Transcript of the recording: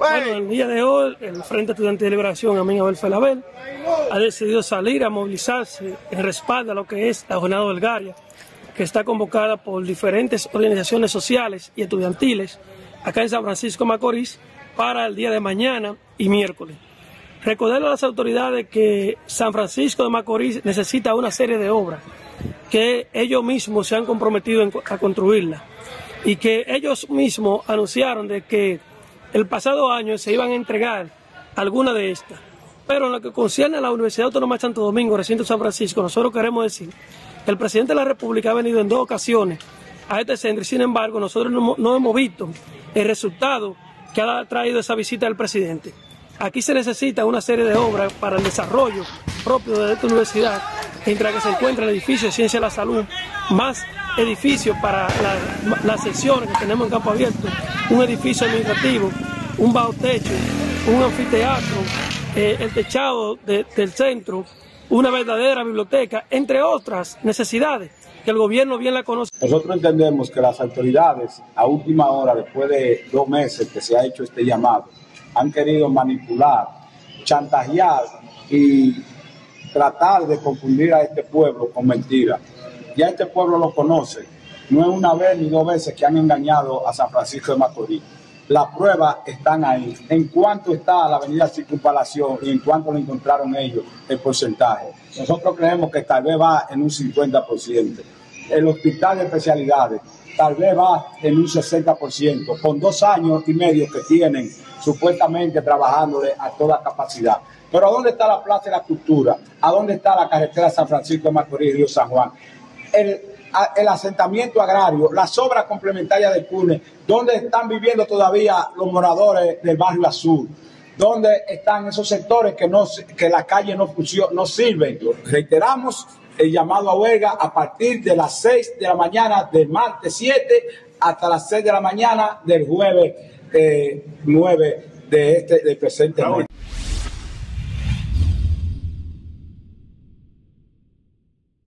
Bueno, el día de hoy, el Frente Estudiantil de Liberación, Amén Abel Felabel, ha decidido salir a movilizarse en respaldo a lo que es la jornada belgaria, que está convocada por diferentes organizaciones sociales y estudiantiles acá en San Francisco Macorís para el día de mañana y miércoles. Recordarle a las autoridades que San Francisco de Macorís necesita una serie de obras que ellos mismos se han comprometido a construirla y que ellos mismos anunciaron de que el pasado año se iban a entregar algunas de estas. Pero en lo que concierne a la Universidad Autónoma de Santo Domingo, recinto San Francisco, nosotros queremos decir que el presidente de la República ha venido en dos ocasiones a este centro y sin embargo nosotros no, hemos visto el resultado que ha traído esa visita del presidente. Aquí se necesita una serie de obras para el desarrollo propio de esta universidad, entre que se encuentra el edificio de Ciencia de la Salud, más edificios para las sesiones que tenemos en campo abierto, un edificio administrativo, un bajo techo, un anfiteatro, eh, el techado del centro, una verdadera biblioteca, entre otras necesidades que el gobierno bien la conoce. Nosotros entendemos que las autoridades, a última hora, después de dos meses que se ha hecho este llamado, han querido manipular, chantajear y tratar de confundir a este pueblo con mentiras. Ya este pueblo lo conoce. No es una vez ni dos veces que han engañado a San Francisco de Macorís. Las pruebas están ahí. En cuanto está la avenida Circunvalación y en cuanto lo encontraron ellos, el porcentaje. Nosotros creemos que tal vez va en un 50%. El hospital de especialidades tal vez va en un 60%, con dos años y medio que tienen supuestamente trabajando a toda capacidad. Pero ¿a dónde está la Plaza de la Cultura? ¿A dónde está la carretera San Francisco de Macorís, Río San Juan? El, asentamiento agrario, las obras complementarias de CUNE, donde están viviendo todavía los moradores del barrio azul, donde están esos sectores que, no, que la calle no, no sirven. Reiteramos el llamado a huelga a partir de las 6 de la mañana del martes 7 hasta las 6 de la mañana del jueves 9 eh, de este del presente.